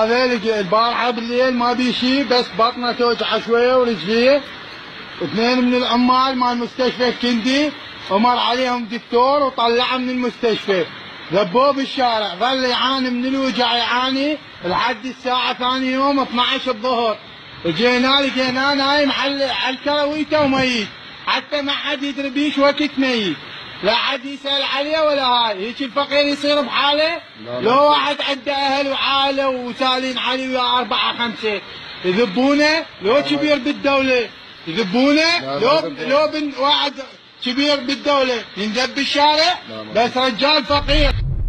هذيل البارحة بالليل ما بي شيء بس بطنه توجعه شوية ورجليه اثنين من العمال مال مستشفى الكندي أمر عليهم دكتور وطلعه من المستشفى ذبوه بالشارع ظل يعاني من الوجع يعاني لحد الساعة ثاني يوم 12 الظهر جينا لقيناه نايم على الكرويته وميت حتى ما حد يدري بيش وقت ميت لا حد يسأل عليه ولا هاي. هيك الفقير يصير بحاله؟ لو واحد عنده أهل وعائلة وسالين عليه ويا أربعة خمسة يذبونه؟ لو كبير بالدولة يذبونه؟ لو لو واحد كبير بالدولة ينذب بالشارع بس رجال فقير.